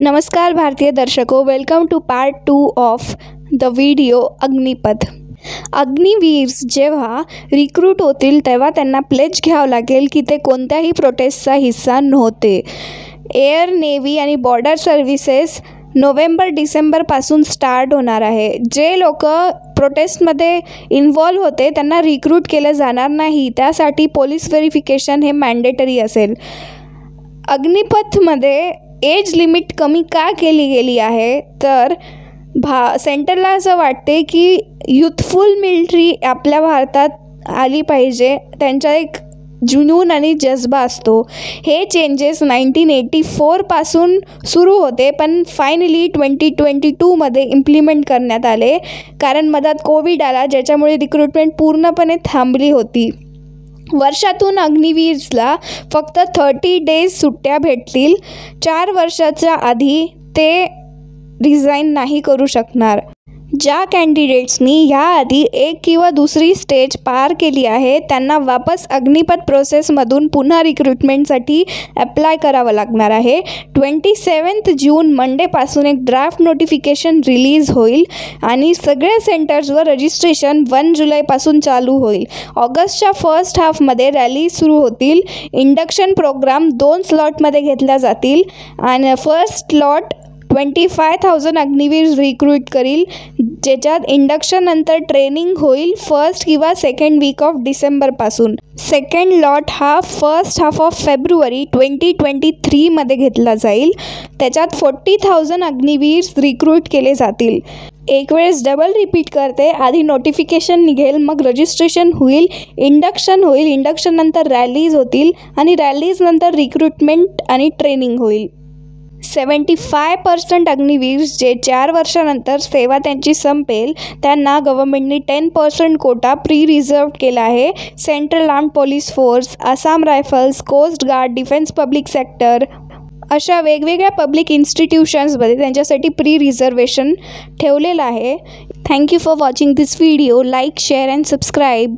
नमस्कार भारतीय दर्शको welcome to part two of the video Agnipath. Agniveers जेव्हा रिक्रूट होतील तेव्हा त्यांना प्लेज घ्यावं लागेल की ते कोणत्याही प्रोटेस्टचा हिस्सा नव्हते. एअर नेव्ही आणि बॉर्डर सर्व्हिसेस नोव्हेंबर डिसेंबरपासून स्टार्ट होणार आहे. जे लोक प्रोटेस्टमध्ये इन्व्हॉल्व होते त्यांना रिक्रूट केलं जाणार नाही. त्यासाठी पोलीस व्हेरिफिकेशन हे मॅन्डेटरी असेल. अग्निपथमध्ये एज लिमिट कमी का केली गेली आहे? तर भा सेंटरला असं वाटते की युथफुल मिल्ट्री आपल्या भारतात आली पाहिजे. त्यांचा एक जुनून आणि जज्बा असतो. हे चेंजेस नाईन्टीन एटी फोरपासून सुरू होते पण फायनली ट्वेंटी ट्वेंटी टूमध्ये इम्प्लिमेंट करण्यात आले. कारण मधात कोविड आला ज्याच्यामुळे रिक्रुटमेंट पूर्णपणे थांबली होती. वर्षातून अग्निवीर्सला फक्त थर्टी डेज सुट्ट्या भेटतील. चार वर्षाच्या आधी ते रिझाईन नाही करू शकणार. ज्या कॅन्डिडेट्सनी ह्याआधी एक किंवा दुसरी स्टेज पार केली आहे त्यांना वापस अग्निपथ प्रोसेसमधून पुन्हा रिक्रुटमेंटसाठी अप्लाय करावं लागणार आहे. ट्वेंटी सेवन्थ जून मंडेपासून एक ड्राफ्ट नोटिफिकेशन रिलीज होईल आणि सगळ्या सेंटर्सवर रजिस्ट्रेशन वन जुलैपासून चालू होईल. ऑगस्टच्या फर्स्ट हाफमध्ये रॅली सुरू होतील. इंडक्शन प्रोग्राम दोन स्लॉटमध्ये घेतल्या जातील. आणि first slot twenty five thousand Agniveer recruit करील ज्याच्यात इंडक्शननंतर ट्रेनिंग होईल फर्स्ट किंवा सेकंड वीक ऑफ डिसेंबरपासून सेकंड लॉट हा first half of February twenty twenty थ्रीमध्ये घेतला जाईल. त्याच्यात फोर्टी थाउजंड अग्निवीर रिक्रूट केले जातील. एक वेळेस डबल रिपीट करते आधी नोटिफिकेशन निघेल मग रजिस्ट्रेशन होईल इंडक्शन होईल इंडक्शननंतर रॅलीज होतील आणि रॅलीजनंतर रिक्रुटमेंट आणि ट्रेनिंग होईल. सेवन्टी फाय पर्सेंट अग्निवीर्स जे चार वर्षानंतर सेवा त्यांची संपेल त्यांना गव्हर्मेंटने ten percent quota pre reserve केला आहे. Central arm police force Assam rifles coast guard defence public sector अशा वेगवेगळ्या पब्लिक इन्स्टिट्यूशन्समध्ये त्यांच्यासाठी प्री रिझर्वेशन ठेवलेलं आहे. Thank you for watching this video like share and subscribe